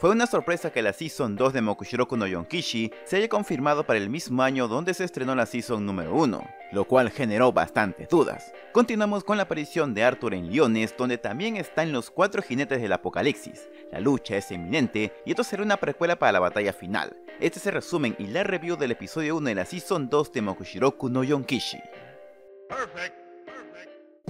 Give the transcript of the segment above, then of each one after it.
Fue una sorpresa que la Season 2 de Mokushiroku no Yonkishi se haya confirmado para el mismo año donde se estrenó la Season número 1, lo cual generó bastantes dudas. Continuamos con la aparición de Arthur en Liones, donde también están los cuatro jinetes del apocalipsis. La lucha es inminente y esto será una precuela para la batalla final. Este es el resumen y la review del episodio 1 de la Season 2 de Mokushiroku no Yonkishi.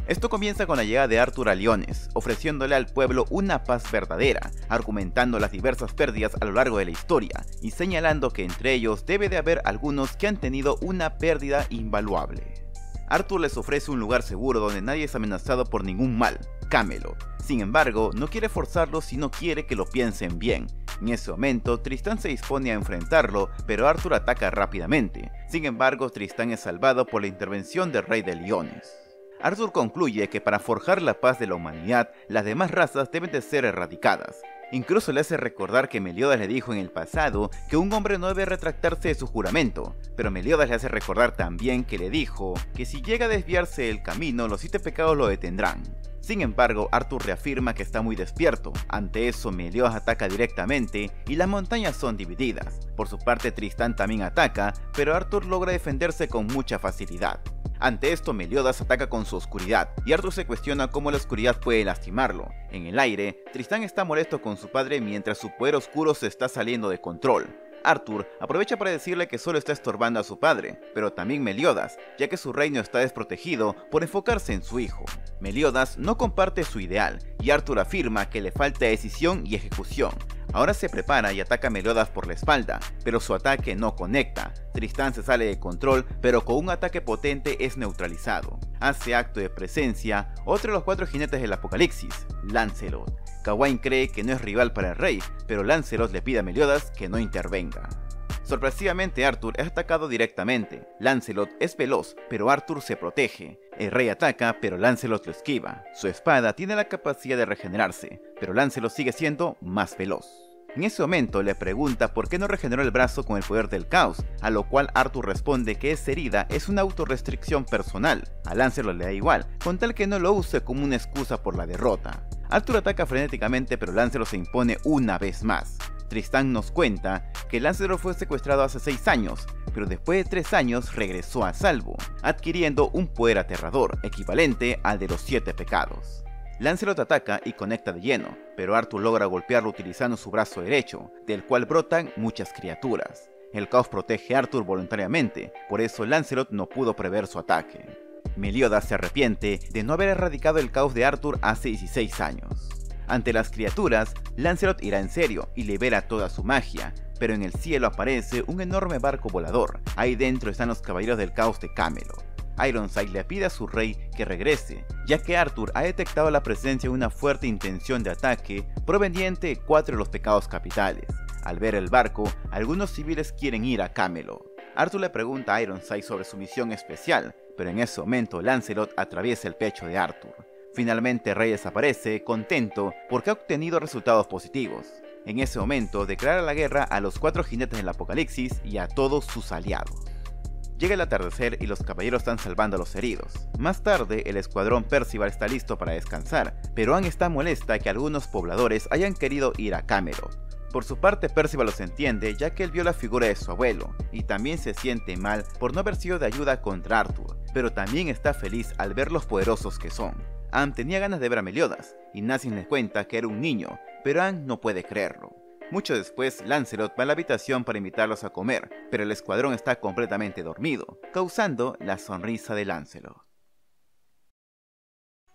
Esto comienza con la llegada de Arthur a Liones, ofreciéndole al pueblo una paz verdadera, argumentando las diversas pérdidas a lo largo de la historia y señalando que entre ellos debe de haber algunos que han tenido una pérdida invaluable. Arthur les ofrece un lugar seguro donde nadie es amenazado por ningún mal, Camelot. Sin embargo, no quiere forzarlo si no quiere que lo piensen bien. En ese momento, Tristán se dispone a enfrentarlo, pero Arthur ataca rápidamente. Sin embargo, Tristán es salvado por la intervención del rey de Liones. Arthur concluye que para forjar la paz de la humanidad, las demás razas deben de ser erradicadas. Incluso le hace recordar que Meliodas le dijo en el pasado que un hombre no debe retractarse de su juramento, pero Meliodas le hace recordar también que le dijo que si llega a desviarse del camino, los siete pecados lo detendrán. Sin embargo, Arthur reafirma que está muy despierto. Ante eso, Meliodas ataca directamente y las montañas son divididas. Por su parte, Tristán también ataca, pero Arthur logra defenderse con mucha facilidad. Ante esto, Meliodas ataca con su oscuridad, y Arthur se cuestiona cómo la oscuridad puede lastimarlo. En el aire, Tristán está molesto con su padre mientras su poder oscuro se está saliendo de control. Arthur aprovecha para decirle que solo está estorbando a su padre, pero también Meliodas, ya que su reino está desprotegido por enfocarse en su hijo. Meliodas no comparte su ideal, y Arthur afirma que le falta decisión y ejecución, Ahora se prepara y ataca a Meliodas por la espalda, pero su ataque no conecta. Tristán se sale de control, pero con un ataque potente es neutralizado. Hace acto de presencia otro de los cuatro jinetes del apocalipsis, Lancelot. Gawain cree que no es rival para el rey, pero Lancelot le pide a Meliodas que no intervenga. Sorpresivamente Arthur es atacado directamente. Lancelot es veloz, pero Arthur se protege. El rey ataca, pero Lancelot lo esquiva. Su espada tiene la capacidad de regenerarse, pero Lancelot sigue siendo más veloz. En ese momento le pregunta por qué no regeneró el brazo con el poder del caos, a lo cual Arthur responde que esa herida es una autorrestricción personal. A Lancelot le da igual, con tal que no lo use como una excusa por la derrota. Arthur ataca frenéticamente pero Lancelot se impone una vez más. Tristán nos cuenta que Lancelot fue secuestrado hace 6 años, pero después de 3 años regresó a salvo, adquiriendo un poder aterrador, equivalente al de los 7 pecados. Lancelot ataca y conecta de lleno, pero Arthur logra golpearlo utilizando su brazo derecho, del cual brotan muchas criaturas. El caos protege a Arthur voluntariamente, por eso Lancelot no pudo prever su ataque. Meliodas se arrepiente de no haber erradicado el caos de Arthur hace 16 años. Ante las criaturas, Lancelot irá en serio y libera toda su magia, pero en el cielo aparece un enorme barco volador. Ahí dentro están los caballeros del caos de Camelot. Ironside le pide a su rey que regrese, ya que Arthur ha detectado la presencia de una fuerte intención de ataque proveniente de cuatro de los pecados capitales. Al ver el barco, algunos civiles quieren ir a Camelot. Arthur le pregunta a Ironside sobre su misión especial, pero en ese momento Lancelot atraviesa el pecho de Arthur. Finalmente Rey desaparece, contento porque ha obtenido resultados positivos. En ese momento declara la guerra a los cuatro jinetes del apocalipsis y a todos sus aliados. Llega el atardecer y los caballeros están salvando a los heridos. Más tarde, el escuadrón Percival está listo para descansar, pero Anne está molesta que algunos pobladores hayan querido ir a Camelot. Por su parte, Percival los entiende ya que él vio la figura de su abuelo, y también se siente mal por no haber sido de ayuda contra Arthur, pero también está feliz al ver los poderosos que son. Anne tenía ganas de ver a Meliodas, y Nassim le cuenta que era un niño, pero Anne no puede creerlo. Mucho después, Lancelot va a la habitación para invitarlos a comer, pero el escuadrón está completamente dormido, causando la sonrisa de Lancelot.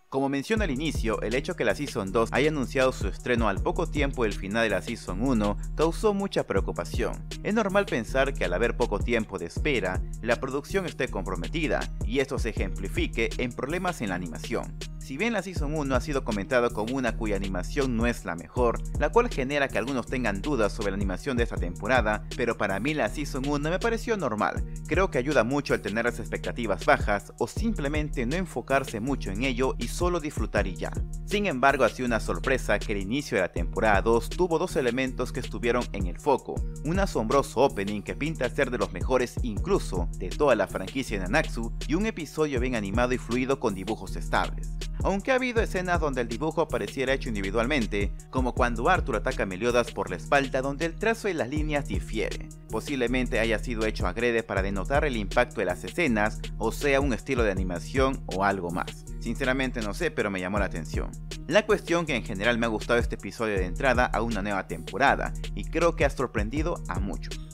Como menciona al inicio, el hecho que la Season 2 haya anunciado su estreno al poco tiempo del final de la Season 1 causó mucha preocupación. Es normal pensar que al haber poco tiempo de espera, la producción esté comprometida, y esto se ejemplifique en problemas en la animación. Si bien la Season 1 ha sido comentado como una cuya animación no es la mejor, la cual genera que algunos tengan dudas sobre la animación de esta temporada, pero para mí la Season 1 me pareció normal. Creo que ayuda mucho al tener las expectativas bajas o simplemente no enfocarse mucho en ello y solo disfrutar y ya. Sin embargo, ha sido una sorpresa que el inicio de la temporada 2 tuvo dos elementos que estuvieron en el foco. Un asombroso opening que pinta ser de los mejores incluso de toda la franquicia de Nanaxu y un episodio bien animado y fluido con dibujos estables. Aunque ha habido escenas donde el dibujo pareciera hecho individualmente, como cuando Arthur ataca a Meliodas por la espalda donde el trazo de las líneas difiere. Posiblemente haya sido hecho agrede para denotar el impacto de las escenas, o sea un estilo de animación o algo más. Sinceramente no sé, pero me llamó la atención. La cuestión que en general me ha gustado este episodio de entrada a una nueva temporada, y creo que ha sorprendido a muchos.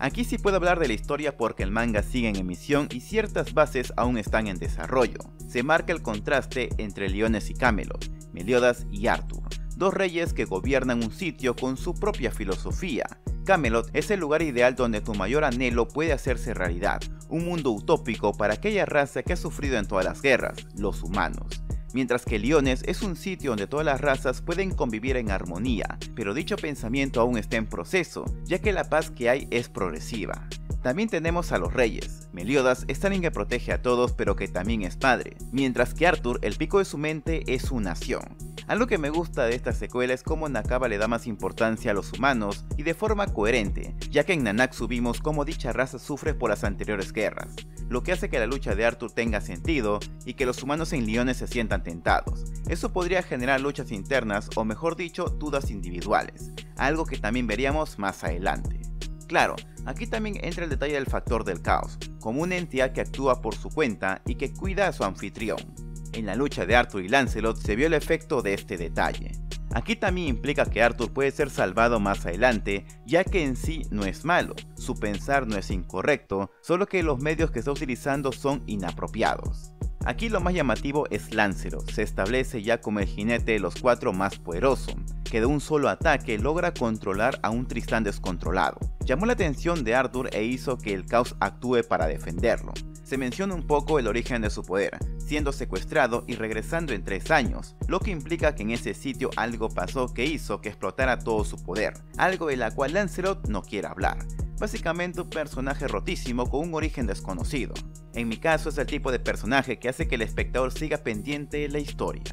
Aquí sí puedo hablar de la historia porque el manga sigue en emisión y ciertas bases aún están en desarrollo. Se marca el contraste entre Leones y Camelot, Meliodas y Arthur, dos reyes que gobiernan un sitio con su propia filosofía. Camelot es el lugar ideal donde tu mayor anhelo puede hacerse realidad, un mundo utópico para aquella raza que ha sufrido en todas las guerras, los humanos mientras que Liones es un sitio donde todas las razas pueden convivir en armonía, pero dicho pensamiento aún está en proceso, ya que la paz que hay es progresiva. También tenemos a los reyes. Meliodas es alguien que protege a todos pero que también es padre, mientras que Arthur el pico de su mente es su nación. Algo que me gusta de esta secuela es cómo Nakaba le da más importancia a los humanos y de forma coherente, ya que en Nanaksu vimos cómo dicha raza sufre por las anteriores guerras, lo que hace que la lucha de Arthur tenga sentido y que los humanos en Liones se sientan tentados. Eso podría generar luchas internas o mejor dicho, dudas individuales, algo que también veríamos más adelante. Claro, aquí también entra el detalle del factor del caos, como una entidad que actúa por su cuenta y que cuida a su anfitrión. En la lucha de Arthur y Lancelot se vio el efecto de este detalle. Aquí también implica que Arthur puede ser salvado más adelante, ya que en sí no es malo, su pensar no es incorrecto, solo que los medios que está utilizando son inapropiados. Aquí lo más llamativo es Lancelot, se establece ya como el jinete de los cuatro más poderoso, que de un solo ataque logra controlar a un Tristán descontrolado. Llamó la atención de Arthur e hizo que el caos actúe para defenderlo. Se menciona un poco el origen de su poder, siendo secuestrado y regresando en tres años, lo que implica que en ese sitio algo pasó que hizo que explotara todo su poder, algo de la cual Lancelot no quiere hablar. Básicamente un personaje rotísimo con un origen desconocido. En mi caso es el tipo de personaje que hace que el espectador siga pendiente de la historia.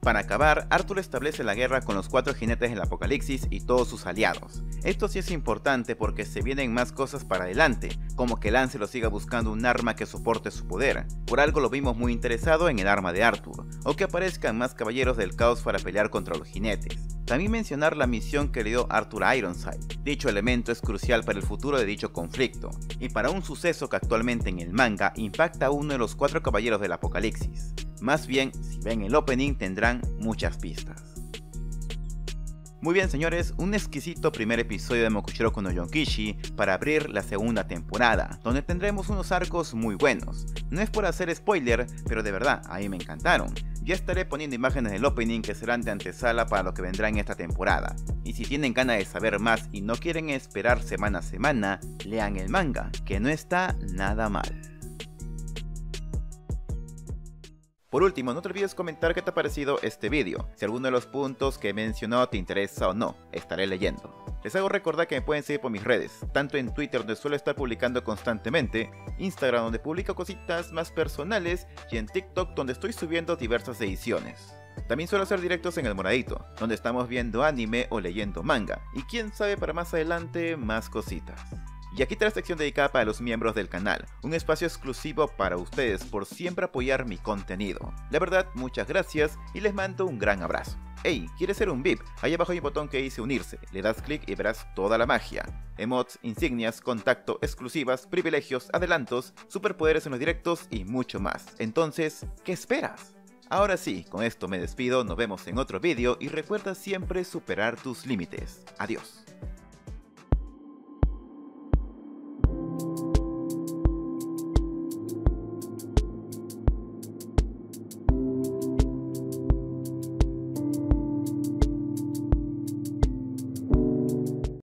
Para acabar, Arthur establece la guerra con los cuatro jinetes del apocalipsis y todos sus aliados. Esto sí es importante porque se vienen más cosas para adelante, como que Lance lo siga buscando un arma que soporte su poder, por algo lo vimos muy interesado en el arma de Arthur, o que aparezcan más caballeros del caos para pelear contra los jinetes. También mencionar la misión que le dio Arthur a Ironside. Dicho elemento es crucial para el futuro de dicho conflicto, y para un suceso que actualmente en el manga impacta a uno de los cuatro caballeros del apocalipsis. Más bien, si ven el opening tendrán muchas pistas. Muy bien señores, un exquisito primer episodio de Mokushiro no Yonkishi para abrir la segunda temporada, donde tendremos unos arcos muy buenos. No es por hacer spoiler, pero de verdad, a mí me encantaron. Ya estaré poniendo imágenes del opening que serán de antesala para lo que vendrá en esta temporada. Y si tienen ganas de saber más y no quieren esperar semana a semana, lean el manga, que no está nada mal. Por último, no te olvides comentar qué te ha parecido este vídeo, si alguno de los puntos que he mencionado te interesa o no, estaré leyendo. Les hago recordar que me pueden seguir por mis redes, tanto en Twitter donde suelo estar publicando constantemente, Instagram donde publico cositas más personales y en TikTok donde estoy subiendo diversas ediciones. También suelo hacer directos en el moradito, donde estamos viendo anime o leyendo manga, y quién sabe para más adelante más cositas. Y aquí está la sección dedicada para los miembros del canal, un espacio exclusivo para ustedes por siempre apoyar mi contenido. La verdad, muchas gracias y les mando un gran abrazo. Hey, ¿quieres ser un VIP? Ahí abajo hay un botón que dice unirse, le das clic y verás toda la magia. Emotes, insignias, contacto, exclusivas, privilegios, adelantos, superpoderes en los directos y mucho más. Entonces, ¿qué esperas? Ahora sí, con esto me despido, nos vemos en otro vídeo y recuerda siempre superar tus límites. Adiós.